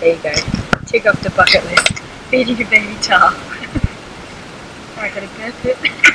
There you go. Tick off the bucket list. Feeding a baby tar. I gotta burp it.